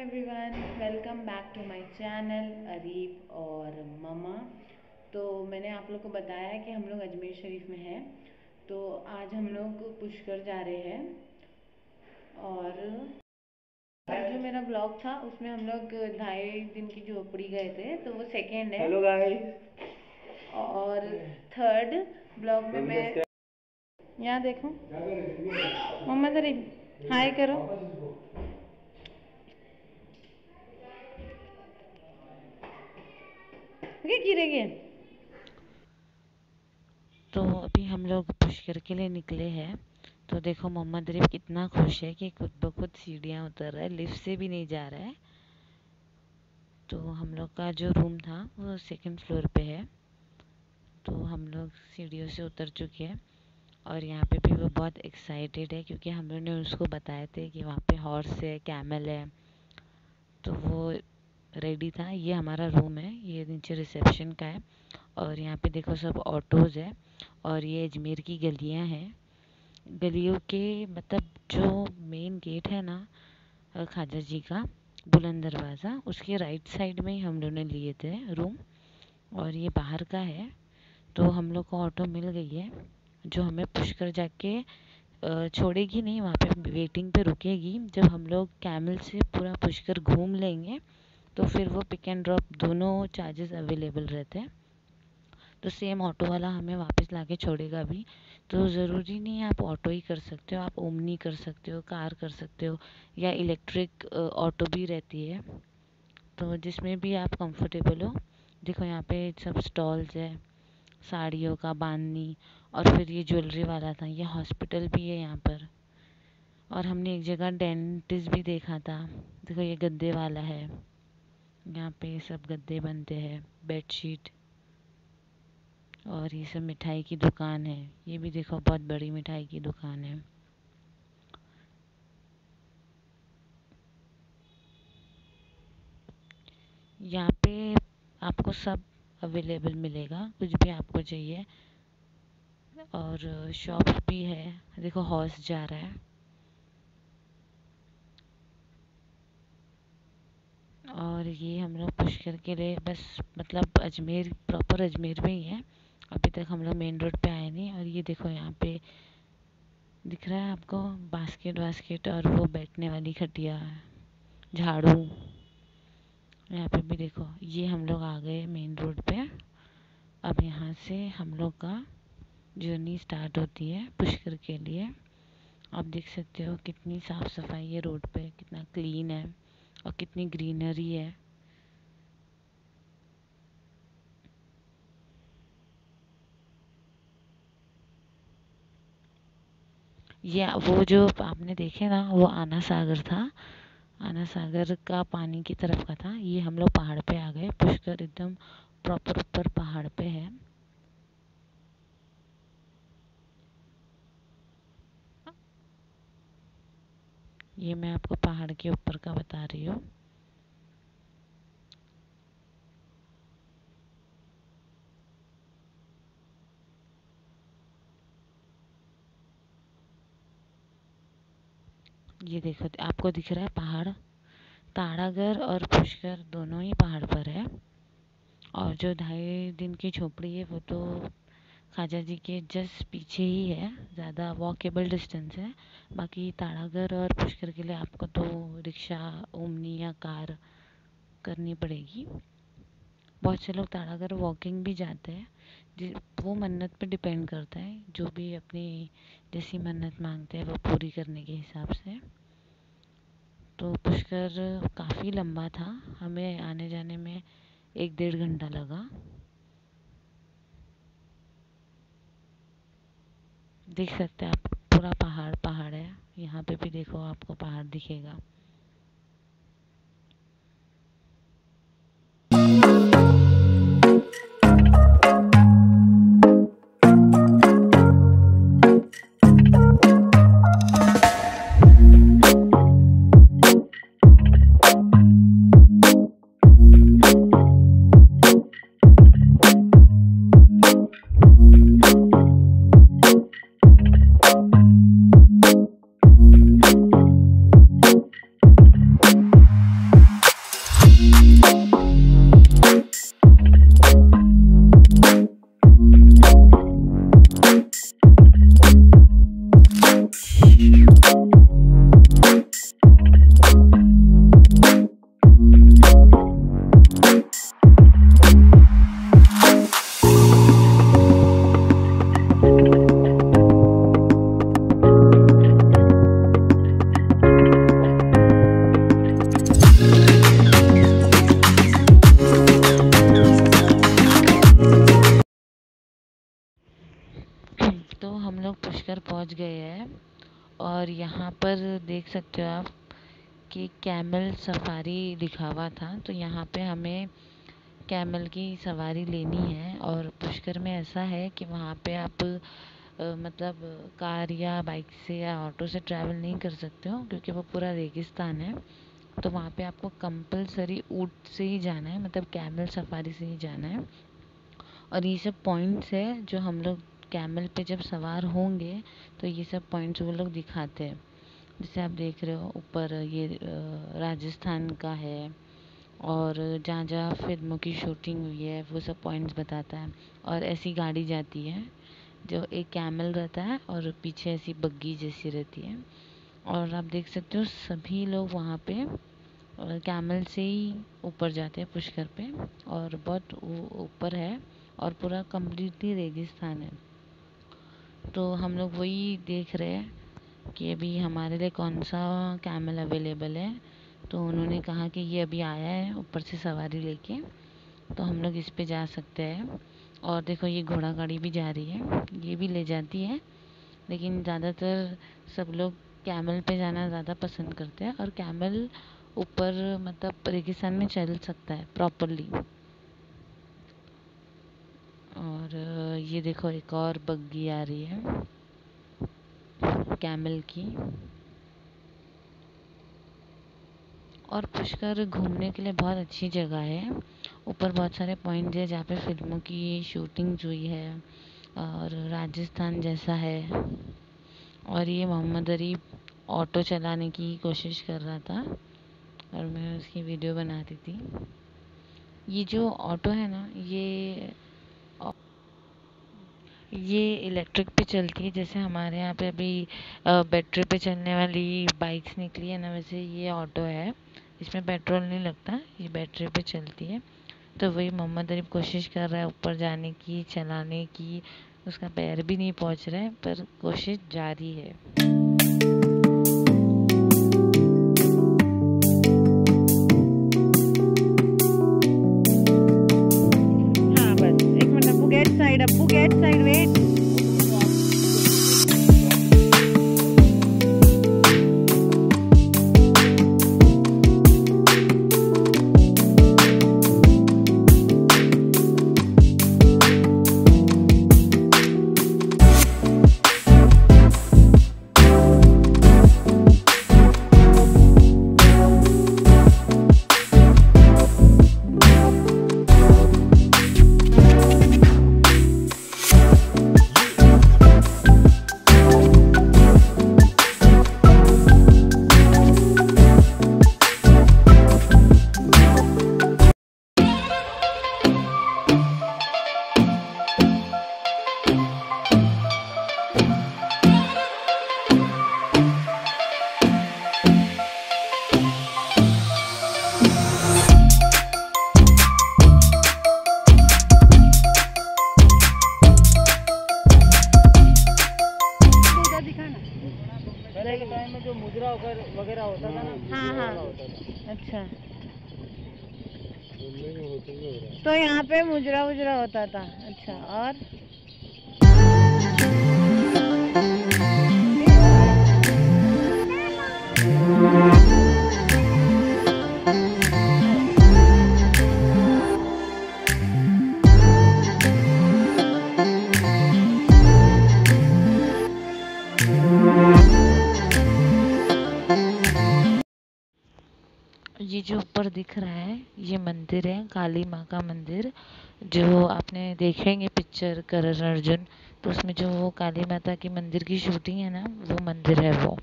Everyone welcome back to my channel Areeb और mama तो मैंने आप लोग को बताया कि हम लोग अजमेर शरीफ में हैं। तो आज हम लोग पुष्कर जा रहे हैं और जो मेरा ब्लॉग था उसमें हम लोग ढाई दिन की झोपड़ी गए थे तो वो सेकेंड है। हेलो गाइस और थर्ड ब्लॉग में मैं यहाँ देखो। मोहम्मद अरीब हाय करो। क्या गिरेगे। तो अभी हम लोग पुष्कर के लिए निकले हैं। तो देखो, मोहम्मद रिफ कितना खुश है कि खुद ब खुद सीढ़ियाँ उतर रहा है, लिफ्ट से भी नहीं जा रहा है। तो हम लोग का जो रूम था, वो सेकंड फ्लोर पे है। तो हम लोग सीढ़ियों से उतर चुके हैं और यहाँ पे भी वो बहुत एक्साइटेड है क्योंकि हम लोग ने उसको बताए थे कि वहाँ पे हॉर्स है कैमल है। तो वो रेडी था। ये हमारा रूम है, ये नीचे रिसेप्शन का है और यहाँ पे देखो सब ऑटोज़ है और ये अजमेर की गलियाँ हैं। गलियों के मतलब जो मेन गेट है ना खाजा जी का, बुलंद दरवाज़ा, उसके राइट साइड में ही हम लोग ने लिए थे रूम और ये बाहर का है। तो हम लोग को ऑटो मिल गई है, जो हमें पुश कर जाके छोड़ेगी नहीं, वहाँ पे वेटिंग पे रुकेगी। जब हम लोग कैमल से पूरा पुष्कर घूम लेंगे तो फिर वो पिक एंड ड्रॉप दोनों चार्जेस अवेलेबल रहते हैं। तो सेम ऑटो वाला हमें वापस ला के छोड़ेगा भी तो ज़रूरी नहीं है आप ऑटो ही कर सकते हो, आप ओमनी कर सकते हो कार कर सकते हो, या इलेक्ट्रिक ऑटो भी रहती है। तो जिसमें भी आप कंफर्टेबल हो, देखो यहाँ पे सब स्टॉल्स है, साड़ियों का, बांधनी, और फिर ये ज्वेलरी वाला था, ये हॉस्पिटल भी है यहाँ पर। और हमने एक जगह डेंटिस्ट भी देखा था, देखो ये गद्दे वाला है। यहाँ पे सब गद्दे बनते हैं बेडशीट और ये सब मिठाई की दुकान है। ये भी देखो, बहुत बड़ी मिठाई की दुकान है। यहाँ पे आपको सब अवेलेबल मिलेगा, कुछ भी आपको चाहिए। और शॉप्स भी है, देखो हॉर्स जा रहा है। और ये हम लोग पुष्कर के लिए बस मतलब अजमेर प्रॉपर अजमेर में ही है। अभी तक हम लोग मेन रोड पे आए नहीं और ये देखो यहाँ पे दिख रहा है आपको बास्केट वास्केट और वो बैठने वाली खटिया, झाड़ू। यहाँ पे भी देखो, ये हम लोग आ गए मेन रोड पे। अब यहाँ से हम लोग का जर्नी स्टार्ट होती है पुष्कर के लिए। आप देख सकते हो कितनी साफ़ सफ़ाई है रोड पे, कितना क्लीन है। और कितनी ग्रीनरी है। ये वो जो आपने देखे ना, वो आना सागर था। आना सागर का पानी की तरफ़ का था। ये हम लोग पहाड़ पे आ गए। पुष्कर एकदम प्रॉपर ऊपर पहाड़ पे है। ये मैं आपको पहाड़ के ऊपर का बता रही हूँ। ये देखो, आपको दिख रहा है पहाड़। ताड़ागर और पुष्कर दोनों ही पहाड़ पर है। और जो ढाई दिन की झोपड़ी है, वो तो खाजा जी के जस्ट पीछे ही है, ज़्यादा वॉकेबल डिस्टेंस है। बाकी ताड़ागर और पुष्कर के लिए आपको तो रिक्शा, ओमनी या कार करनी पड़ेगी। बहुत से लोग ताड़ागर वॉकिंग भी जाते हैं वो मन्नत पे डिपेंड करता है, जो भी अपनी जैसी मन्नत मांगते हैं वो पूरी करने के हिसाब से। तो पुष्कर काफ़ी लंबा था, हमें आने जाने में एक डेढ़ घंटा लगा। देख सकते हैं आप, पूरा पहाड़ पहाड़ है। यहाँ पे भी देखो आपको पहाड़ दिखेगा। आप कि कैमल सफारी लिखा हुआ था तो यहाँ पे हमें कैमल की सवारी लेनी है और पुष्कर में ऐसा है कि वहाँ पे आप मतलब कार या बाइक से या ऑटो से ट्रैवल नहीं कर सकते हो क्योंकि वो पूरा रेगिस्तान है। तो वहाँ पे आपको कंपलसरी ऊट से ही जाना है मतलब कैमल सफारी से ही जाना है। और ये सब पॉइंट्स है जो हम लोग कैमल पे जब सवार होंगे तो ये सब पॉइंट्स वो लोग दिखाते हैं। जैसे आप देख रहे हो, ऊपर ये राजस्थान का है और जहाँ जहाँ फ़िल्मों की शूटिंग हुई है, वो सब पॉइंट्स बताता है। और ऐसी गाड़ी जाती है जो एक कैमल रहता है और पीछे ऐसी बग्गी जैसी रहती है। और आप देख सकते हो, सभी लोग वहाँ पे कैमल से ही ऊपर जाते हैं पुष्कर पे और बहुत ऊपर है और पूरा कम्प्लीटली रेगिस्तान है। तो हम लोग वही देख रहे हैं कि अभी हमारे लिए कौन सा कैमल अवेलेबल है? तो उन्होंने कहा कि ये अभी आया है ऊपर से सवारी लेके तो हम लोग इस पे जा सकते हैं। और देखो, ये घोड़ा गाड़ी भी जा रही है, ये भी ले जाती है। लेकिन ज़्यादातर सब लोग कैमल पे जाना ज़्यादा पसंद करते हैं और कैमल ऊपर मतलब रेगिस्तान में चल सकता है प्रॉपरली और ये देखो, एक और बग्गी आ रही है। कैमल की। और पुष्कर घूमने के लिए बहुत अच्छी जगह है। ऊपर बहुत सारे पॉइंट्स है जहाँ पे फ़िल्मों की शूटिंग हुई है और राजस्थान जैसा है। और ये मोहम्मद अरीब ऑटो चलाने की कोशिश कर रहा था और मैं उसकी वीडियो बनाती थी। ये जो ऑटो है ना, ये ये इलेक्ट्रिक पे चलती है, जैसे हमारे यहाँ पे अभी बैटरी पे चलने वाली बाइक्स निकली है ना, वैसे ये ऑटो है। इसमें पेट्रोल नहीं लगता, ये बैटरी पे चलती है। तो वही मोहम्मद अरीब कोशिश कर रहा है ऊपर जाने की, चलाने की, उसका पैर भी नहीं पहुँच रहा है, पर कोशिश जारी है। वगैरह होता था ना हाँ हाँ। अच्छा। तो यहाँ पे मुजरा उजरा होता था। अच्छा और? जो दिख रहा है, ये मंदिर है, काली माँ का मंदिर, जो आपने देखेंगे पिक्चर करण अर्जुन तो उसमें जो वो काली माता की मंदिर की शूटिंग है ना, वो मंदिर है वो।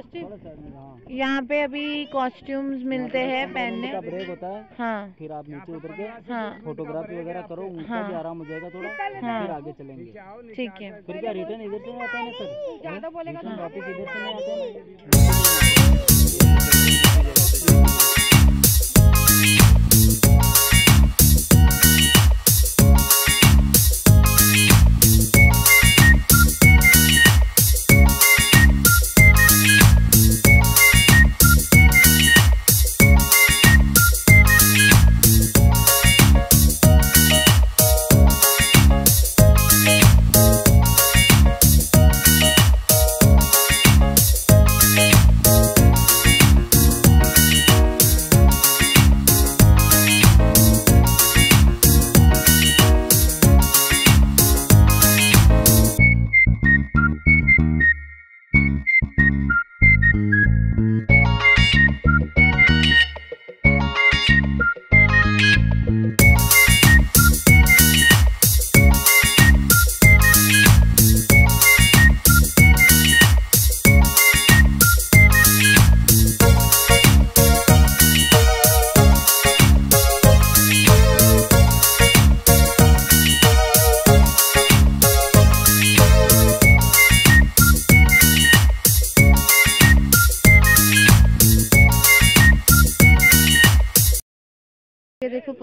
क्या है है हाँ। यहाँ पे अभी कॉस्ट्यूम्स मिलते हैं पहनने। का ब्रेक होता है। हाँ। फिर आप नीचे उतर के हाँ। फोटोग्राफी वगैरह करो उनका हाँ। भी आराम हो जाएगा थोड़ा हाँ। फिर आगे चलेंगे। ठीक है। फिर क्या रिटर्न इधर से नहीं आता है ना सर? ज़्यादा वापस इधर से नहीं आता है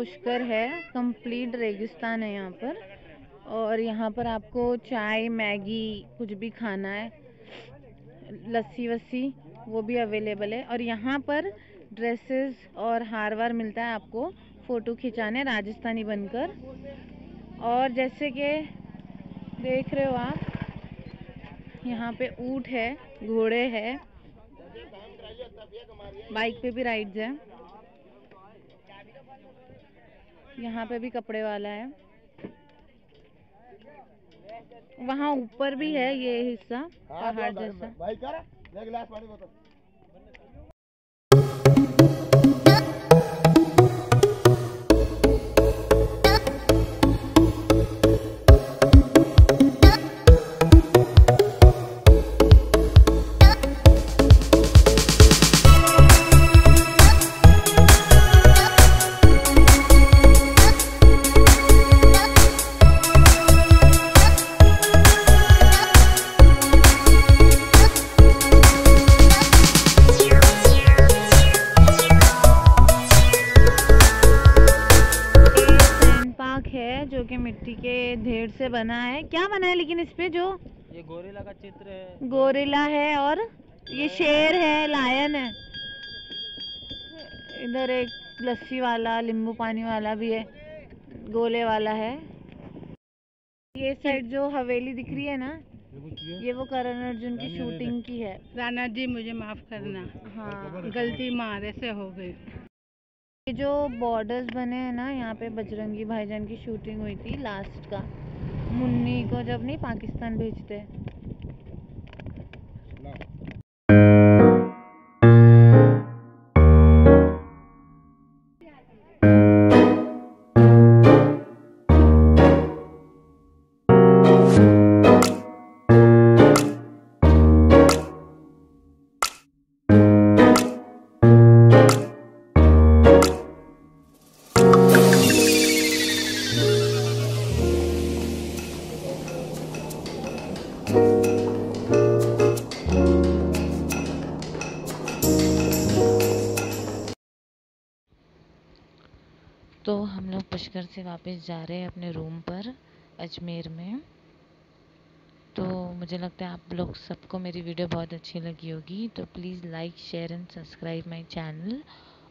पुष्कर है कंप्लीट रेगिस्तान है यहाँ पर। और यहाँ पर आपको चाय, मैगी, कुछ भी खाना है, लस्सी वस्सी, वो भी अवेलेबल है। और यहाँ पर ड्रेसेस और हार वार मिलता है आपको फ़ोटो खिंचाने राजस्थानी बनकर। और जैसे कि देख रहे हो आप, यहाँ पे ऊँट है, घोड़े है। बाइक पे भी राइड्स है। यहाँ पे भी कपड़े वाला है। वहाँ ऊपर भी है ये हिस्सा पहाड़ जैसा। से बना है। क्या बना है लेकिन इस पे जो ये गोरिल्ला का चित्र है। गोरिल्ला है और ये शेर है लायन है। इधर एक लस्सी वाला नींबू पानी वाला भी है गोले वाला है। ये साइड जो हवेली दिख रही है ना ये वो करण अर्जुन की शूटिंग की है। राना जी मुझे माफ़ करना। हाँ। गलती मारे से हो गई। ये जो बॉर्डर्स बने हैं ना, यहाँ पे बजरंगी भाईजान की शूटिंग हुई थी लास्ट का। मुन्नी को जब नहीं, पाकिस्तान भेजते। पुष्कर से वापस जा रहे हैं अपने रूम पर, अजमेर में। तो मुझे लगता है आप लोग सबको मेरी वीडियो बहुत अच्छी लगी होगी। तो please like share and subscribe my channel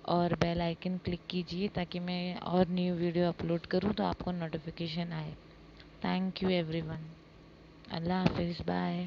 और बेल आइकन क्लिक कीजिए ताकि मैं और न्यू वीडियो अपलोड करूँ तो आपको नोटिफिकेशन आए। थैंक यू एवरीवन अल्लाह हाफिज़ बाय